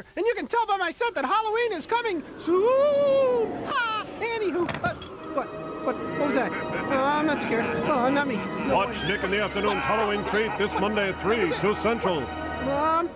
here, and you can tell by my scent that Halloween is coming soon. Ah, Anywho, uh, what, what, what was that? Uh, I'm not scared. Oh, not me. No Watch Nick in the Afternoon's Halloween treat this Monday at 3 two Central. Mom,